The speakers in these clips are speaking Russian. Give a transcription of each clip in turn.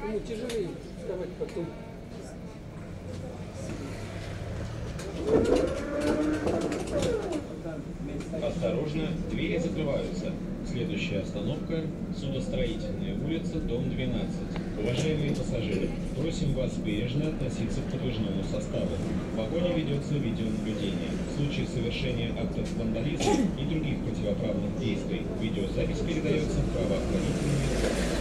Ему тяжелее вставать потом. Осторожно, двери закрываются. Следующая остановка – судостроительная улица, дом 12. Уважаемые пассажиры, просим вас бережно относиться к подвижному составу. В вагоне ведется видеонаблюдение. В случае совершения актов вандализма и других противоправных действий видеозапись передается в правоохранительные органы.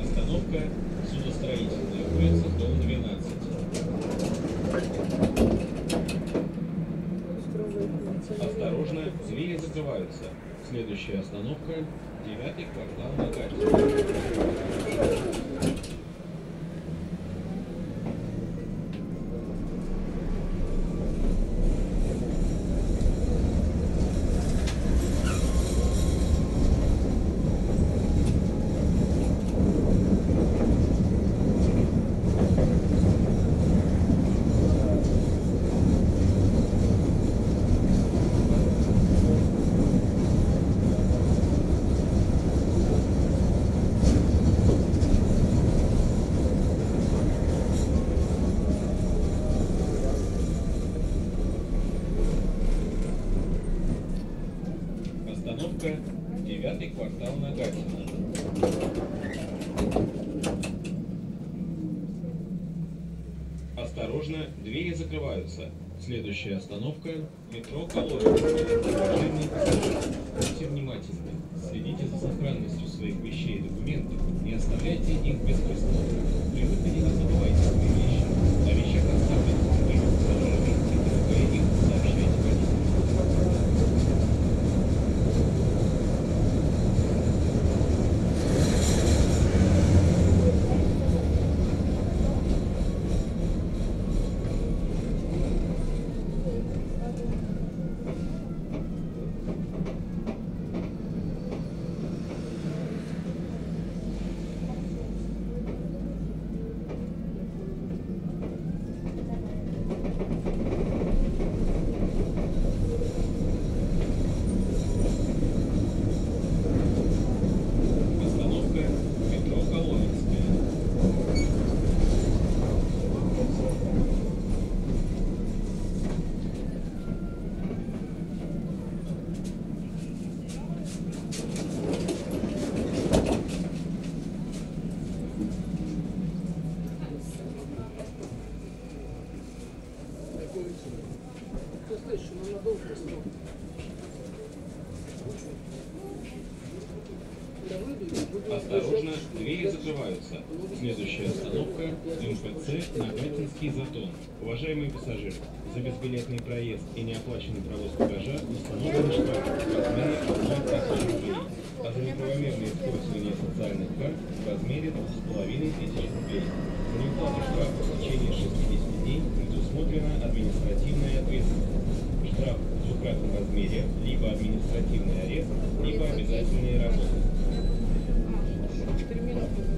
Остановка судостроительная улица, дом 12. Осторожно, двери закрываются. Следующая остановка – девятый квартал Нагатина. Остановка – девятый квартал Нагатина. Осторожно, двери закрываются. Следующая остановка – метро пассажиры, будьте внимательны. Следите за сохранностью своих вещей и документов. Не оставляйте их без присмотра. При выходе не забывайте свои вещи. О вещах, оставленных Осторожно, двери закрываются. Следующая остановка – МФЦ Нагатинский затон. Уважаемые пассажиры, за безбилетный проезд и неоплаченный провоз багажа установлен штраф в размере 1000 рублей, а за неправомерное использование социальных карт в размере 2500 рублей. За неуплату штрафа в течение 60 дней предусмотрена административная ответственность. Штраф в двукратном размере, либо административный арест, либо обязательные работы через минуты.